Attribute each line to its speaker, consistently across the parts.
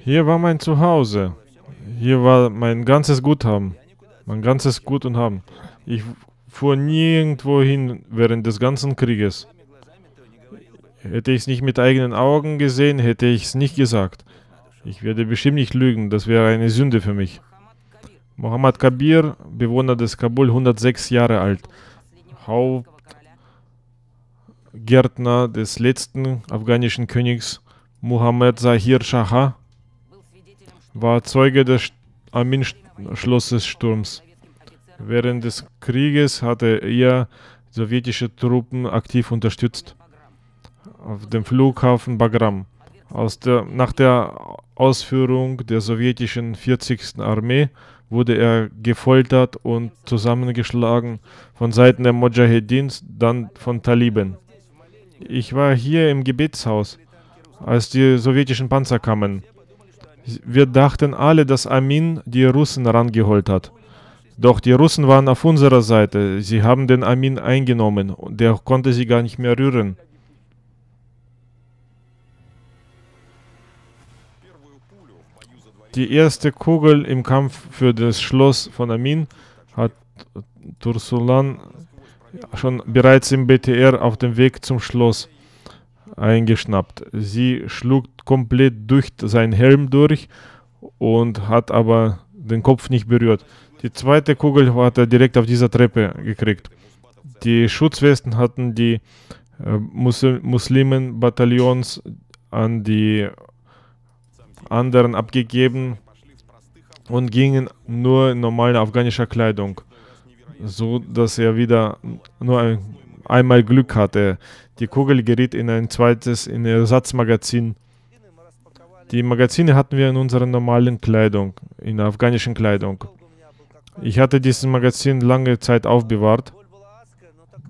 Speaker 1: Hier war mein Zuhause. Hier war mein ganzes Guthaben. Mein ganzes Gut und Haben. Ich fuhr nirgendwo hin während des ganzen Krieges. Hätte ich es nicht mit eigenen Augen gesehen, hätte ich es nicht gesagt. Ich werde bestimmt nicht lügen, das wäre eine Sünde für mich. Mohammed Kabir, Bewohner des Kabul, 106 Jahre alt. Hauptgärtner des letzten afghanischen Königs Muhammad Zahir Shah war Zeuge des Amin-Schlosses-Sturms. Während des Krieges hatte er sowjetische Truppen aktiv unterstützt auf dem Flughafen Bagram. Der, nach der Ausführung der sowjetischen 40. Armee wurde er gefoltert und zusammengeschlagen von Seiten der Mujahedins, dann von Taliban. Ich war hier im Gebetshaus, als die sowjetischen Panzer kamen. Wir dachten alle, dass Amin die Russen rangeholt hat. Doch die Russen waren auf unserer Seite. Sie haben den Amin eingenommen und der konnte sie gar nicht mehr rühren. Die erste Kugel im Kampf für das Schloss von Amin hat Tursulan schon bereits im BTR auf dem Weg zum Schloss eingeschnappt. Sie schlug komplett durch seinen Helm durch und hat aber den Kopf nicht berührt. Die zweite Kugel hat er direkt auf dieser Treppe gekriegt. Die Schutzwesten hatten die äh, Muslim Muslimen-Bataillons an die anderen abgegeben und gingen nur in normaler afghanischer Kleidung, so dass er wieder nur ein, einmal Glück hatte. Die Kugel geriet in ein zweites in Ersatzmagazin. Die Magazine hatten wir in unserer normalen Kleidung, in der afghanischen Kleidung. Ich hatte dieses Magazin lange Zeit aufbewahrt.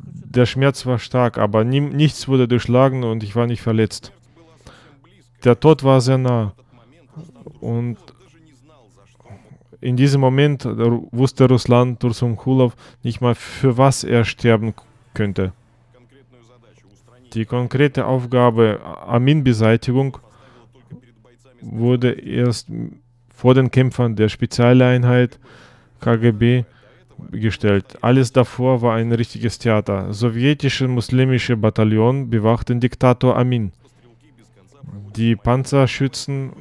Speaker 1: Der Schmerz war stark, aber nie, nichts wurde durchschlagen und ich war nicht verletzt. Der Tod war sehr nah. Und in diesem Moment wusste Ruslan Tursunkulov nicht mal, für was er sterben könnte. Die konkrete Aufgabe Amin-Beseitigung wurde erst vor den Kämpfern der Spezialeinheit KGB gestellt. Alles davor war ein richtiges Theater. Sowjetische muslimische Bataillon bewachten Diktator Amin. Die Panzerschützen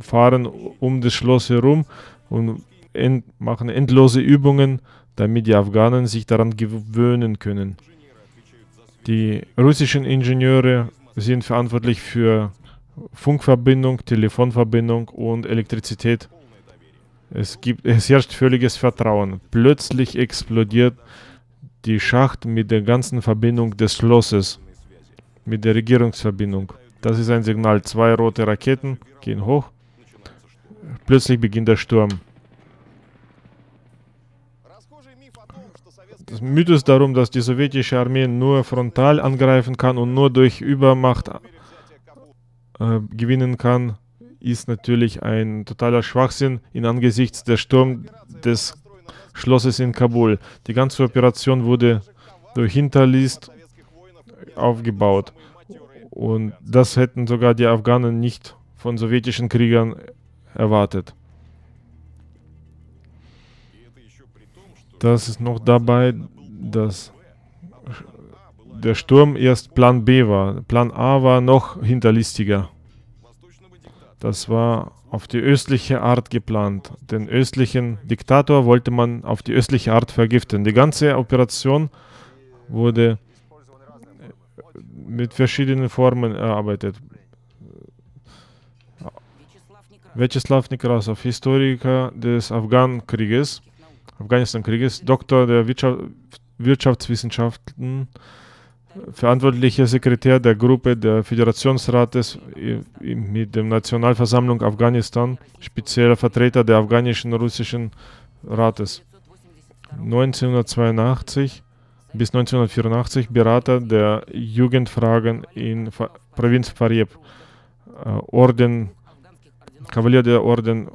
Speaker 1: fahren um das Schloss herum und end machen endlose Übungen, damit die Afghanen sich daran gewöhnen können. Die russischen Ingenieure sind verantwortlich für Funkverbindung, Telefonverbindung und Elektrizität. Es, gibt, es herrscht völliges Vertrauen. Plötzlich explodiert die Schacht mit der ganzen Verbindung des Schlosses, mit der Regierungsverbindung. Das ist ein Signal. Zwei rote Raketen gehen hoch. Plötzlich beginnt der Sturm. Mythos darum, dass die sowjetische Armee nur frontal angreifen kann und nur durch Übermacht äh, gewinnen kann, ist natürlich ein totaler Schwachsinn in angesichts der Sturm des Schlosses in Kabul. Die ganze Operation wurde durch Hinterlist aufgebaut. Und das hätten sogar die Afghanen nicht von sowjetischen Kriegern erwartet. Das ist noch dabei, dass der Sturm erst Plan B war. Plan A war noch hinterlistiger. Das war auf die östliche Art geplant. Den östlichen Diktator wollte man auf die östliche Art vergiften. Die ganze Operation wurde mit verschiedenen Formen erarbeitet. Vyacheslav Nekrasov, Historiker des Afghankrieges, Afghanistan-Krieges, Doktor der Wirtschaftswissenschaften, verantwortlicher Sekretär der Gruppe der Föderationsrates mit der Nationalversammlung Afghanistan, spezieller Vertreter der afghanischen russischen Rates. 1982 bis 1984 Berater der Jugendfragen in Fa Provinz Faryab, äh, Orden, Kavalier der Orden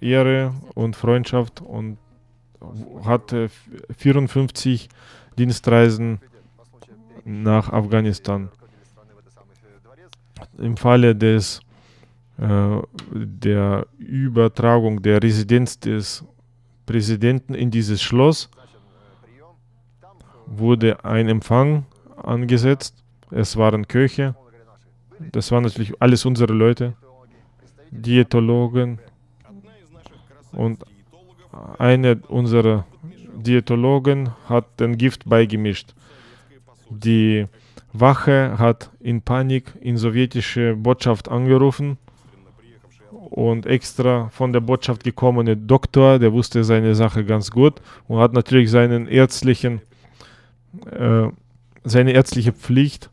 Speaker 1: Ehre und Freundschaft und hatte 54 Dienstreisen nach Afghanistan. Im Falle des äh, der Übertragung der Residenz des Präsidenten in dieses Schloss wurde ein Empfang angesetzt. Es waren Köche. Das waren natürlich alles unsere Leute, Diätologen. Und eine unserer Diätologen hat den Gift beigemischt. Die Wache hat in Panik in sowjetische Botschaft angerufen und extra von der Botschaft gekommene Doktor, der wusste seine Sache ganz gut und hat natürlich seinen ärztlichen, äh, seine ärztliche Pflicht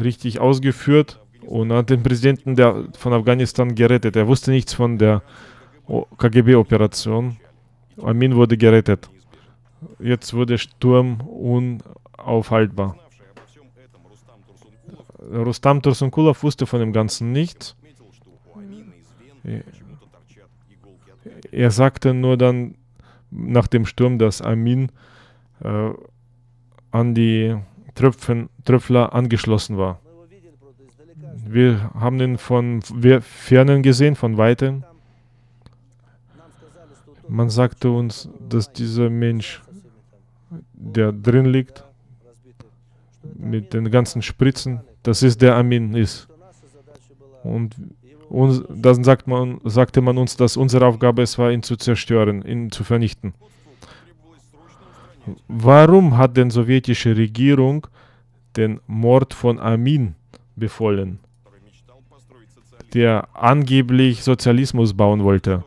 Speaker 1: richtig ausgeführt und hat den Präsidenten der, von Afghanistan gerettet. Er wusste nichts von der KGB-Operation. Amin wurde gerettet. Jetzt wurde Sturm unaufhaltbar. Rustam Tursunkulov wusste von dem Ganzen nichts. Er sagte nur dann nach dem Sturm, dass Amin äh, an die Tröpfen, Tröpfler angeschlossen war. Wir haben ihn von Fernen gesehen, von Weitem. Man sagte uns, dass dieser Mensch, der drin liegt, mit den ganzen Spritzen, das ist der Amin ist. Und uns, dann sagt man, sagte man uns, dass unsere Aufgabe es war, ihn zu zerstören, ihn zu vernichten. Warum hat denn sowjetische Regierung den Mord von Amin befohlen, der angeblich Sozialismus bauen wollte?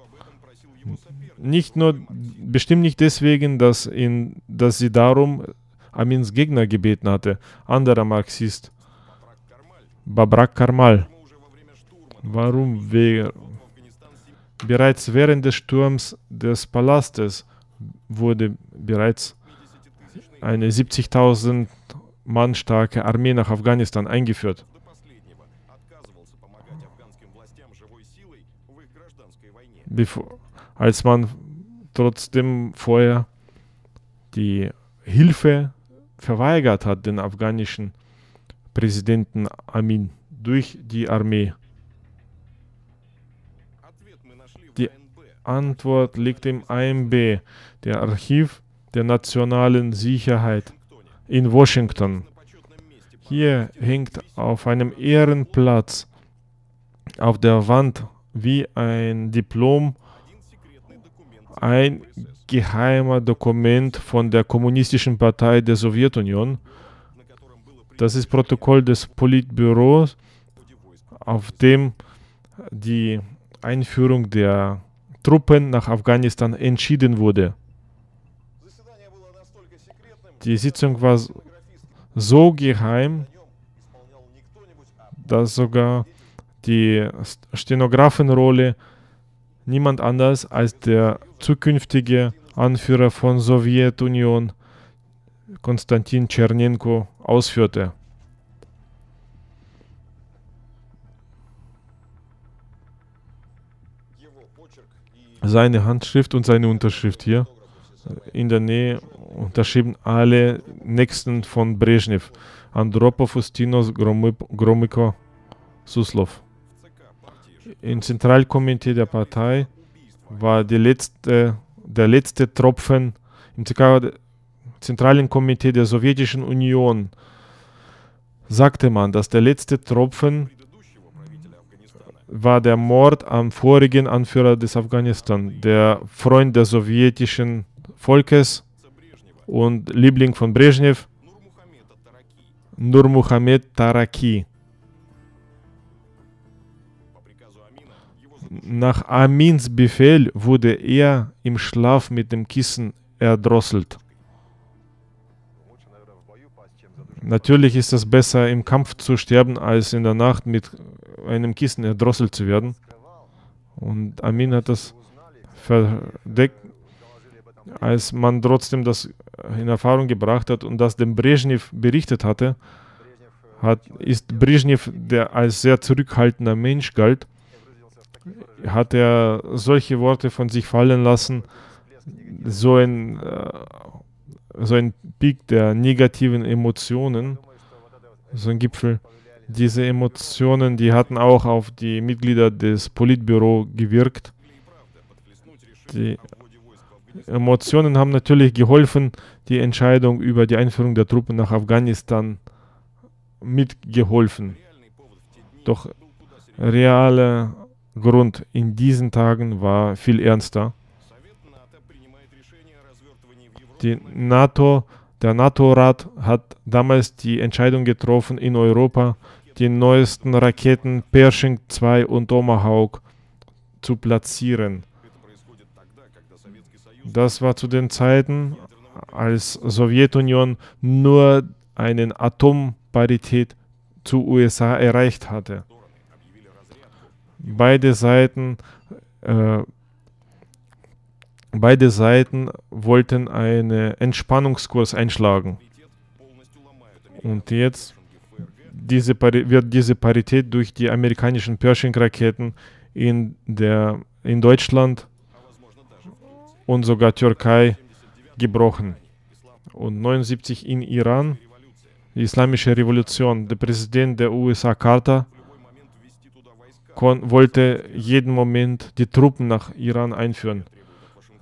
Speaker 1: Nicht nur, bestimmt nicht deswegen, dass, ihn, dass sie darum Amins Gegner gebeten hatte, anderer Marxist, Babrak Karmal. Warum? Wir, bereits während des Sturms des Palastes wurde bereits eine 70.000 Mann starke Armee nach Afghanistan eingeführt. Bevor, als man trotzdem vorher die Hilfe verweigert hat, den afghanischen Präsidenten Amin durch die Armee. Die Antwort liegt im AMB, der Archiv der nationalen Sicherheit in Washington. Hier hängt auf einem Ehrenplatz auf der Wand wie ein Diplom ein geheimer Dokument von der Kommunistischen Partei der Sowjetunion. Das ist Protokoll des Politbüros, auf dem die Einführung der Truppen nach Afghanistan entschieden wurde. Die Sitzung war so geheim, dass sogar die Stenografenrolle niemand anders als der zukünftige Anführer von Sowjetunion, Konstantin Tschernenko, ausführte. Seine Handschrift und seine Unterschrift hier in der Nähe unterschrieben alle Nächsten von Brezhnev. Andropov, Ustinos, Gromyko, Suslov. Im Zentralkomitee der Partei war letzte, der letzte Tropfen im Zentralen Komitee der Sowjetischen Union sagte man, dass der letzte Tropfen war der Mord am vorigen Anführer des Afghanistan, der Freund des sowjetischen Volkes und Liebling von Brezhnev, Nur Muhammad Taraki. Nach Amins Befehl wurde er im Schlaf mit dem Kissen erdrosselt. Natürlich ist es besser, im Kampf zu sterben, als in der Nacht mit einem Kissen erdrosselt zu werden. Und Amin hat das verdeckt, als man trotzdem das in Erfahrung gebracht hat und das dem Brezhnev berichtet hatte, hat, ist Brezhnev, der als sehr zurückhaltender Mensch galt, hat er solche Worte von sich fallen lassen, so ein, äh, so ein Peak der negativen Emotionen, so ein Gipfel. Diese Emotionen, die hatten auch auf die Mitglieder des Politbüro gewirkt. Die Emotionen haben natürlich geholfen, die Entscheidung über die Einführung der Truppen nach Afghanistan mitgeholfen. Doch realer Grund in diesen Tagen war viel ernster. Die NATO, der NATO-Rat hat damals die Entscheidung getroffen, in Europa die neuesten Raketen Pershing 2 und Tomahawk zu platzieren. Das war zu den Zeiten, als Sowjetunion nur eine Atomparität zu USA erreicht hatte. Beide Seiten, äh, beide Seiten wollten einen Entspannungskurs einschlagen. Und jetzt diese wird diese Parität durch die amerikanischen Pershing-Raketen in, in Deutschland und sogar Türkei gebrochen. Und 79 in Iran, die islamische Revolution, der Präsident der USA Carter wollte jeden Moment die Truppen nach Iran einführen.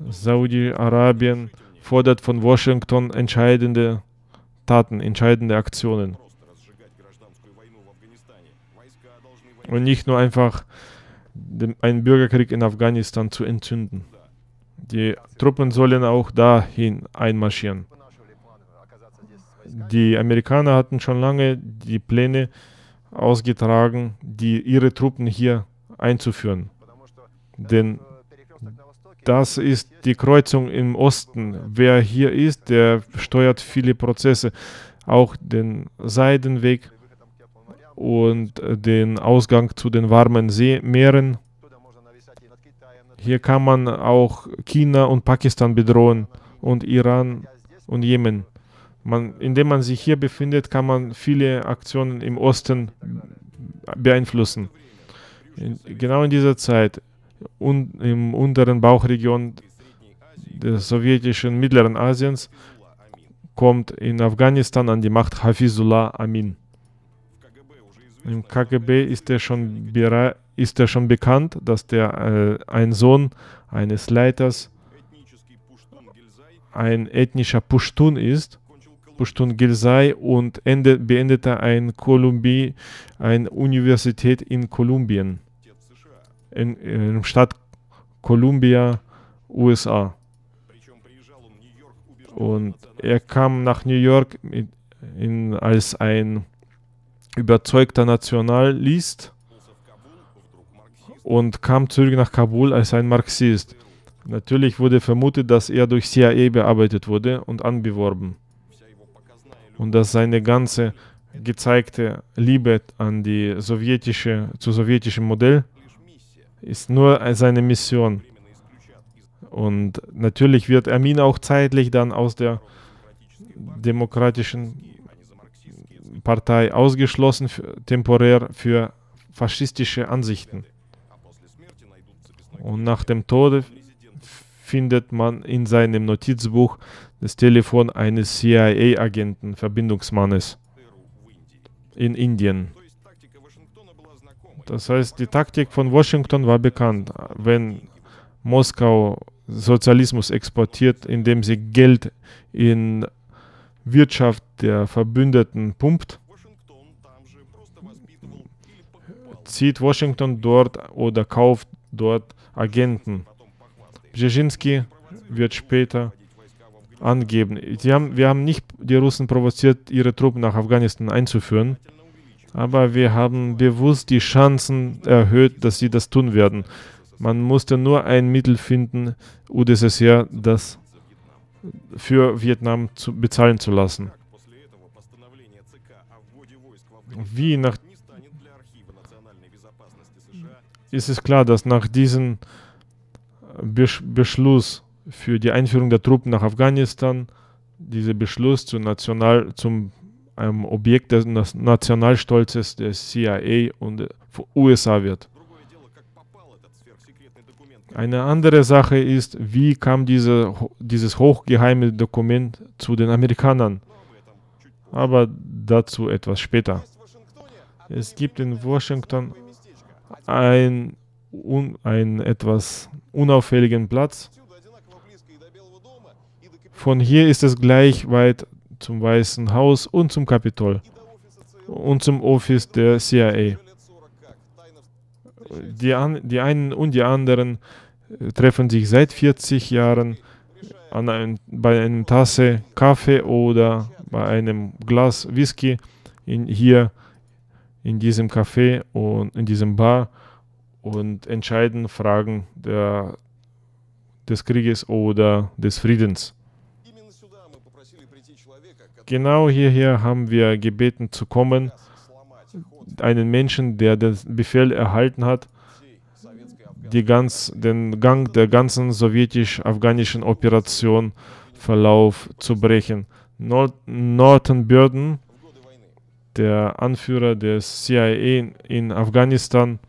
Speaker 1: Saudi-Arabien fordert von Washington entscheidende Taten, entscheidende Aktionen. Und nicht nur einfach einen Bürgerkrieg in Afghanistan zu entzünden. Die Truppen sollen auch dahin einmarschieren. Die Amerikaner hatten schon lange die Pläne ausgetragen, die, ihre Truppen hier einzuführen. Denn das ist die Kreuzung im Osten. Wer hier ist, der steuert viele Prozesse, auch den Seidenweg und den Ausgang zu den warmen See Meeren. Hier kann man auch China und Pakistan bedrohen und Iran und Jemen. Man, indem man sich hier befindet, kann man viele Aktionen im Osten beeinflussen. In, genau in dieser Zeit, un, im unteren Bauchregion des sowjetischen Mittleren Asiens, kommt in Afghanistan an die Macht Hafizullah Amin. Im KGB ist er schon, ist er schon bekannt, dass der äh, ein Sohn eines Leiters ein ethnischer Pushtun ist Pushtun Gilsai und ende, beendete ein Kolumbi, eine Universität in Kolumbien, in, in der Stadt Columbia, USA. Und er kam nach New York mit, in, als ein überzeugter Nationalist und kam zurück nach Kabul als ein Marxist. Natürlich wurde vermutet, dass er durch CIA bearbeitet wurde und anbeworben und dass seine ganze gezeigte Liebe an die sowjetische, zu sowjetischem Modell ist nur seine Mission. Und natürlich wird Amin auch zeitlich dann aus der demokratischen Partei ausgeschlossen, temporär für faschistische Ansichten. Und nach dem Tode findet man in seinem Notizbuch das Telefon eines CIA-Agenten, Verbindungsmannes in Indien. Das heißt, die Taktik von Washington war bekannt. Wenn Moskau Sozialismus exportiert, indem sie Geld in Wirtschaft der Verbündeten pumpt, zieht Washington dort oder kauft dort Agenten. Brzezinski wird später angeben. Haben, wir haben nicht die Russen provoziert, ihre Truppen nach Afghanistan einzuführen, aber wir haben bewusst die Chancen erhöht, dass sie das tun werden. Man musste nur ein Mittel finden, UdSSR das für Vietnam zu bezahlen zu lassen. Wie nach ist es klar, dass nach diesem Beschluss für die Einführung der Truppen nach Afghanistan dieser Beschluss zu national, zum einem Objekt des Nationalstolzes der CIA und USA wird. Eine andere Sache ist, wie kam diese, dieses hochgeheime Dokument zu den Amerikanern. Aber dazu etwas später. Es gibt in Washington ein, un, ein etwas unauffälligen Platz. Von hier ist es gleich weit zum Weißen Haus und zum Kapitol und zum Office der CIA. Die, an, die einen und die anderen äh, treffen sich seit 40 Jahren an ein, bei einer Tasse Kaffee oder bei einem Glas Whisky in, hier in diesem Café und in diesem Bar und entscheiden Fragen der, des Krieges oder des Friedens. Genau hierher haben wir gebeten zu kommen, einen Menschen, der den Befehl erhalten hat, ganz, den Gang der ganzen sowjetisch-afghanischen Operation Verlauf zu brechen. Nor Norton Burden, der Anführer des CIA in Afghanistan.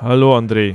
Speaker 1: Алло, Андрей.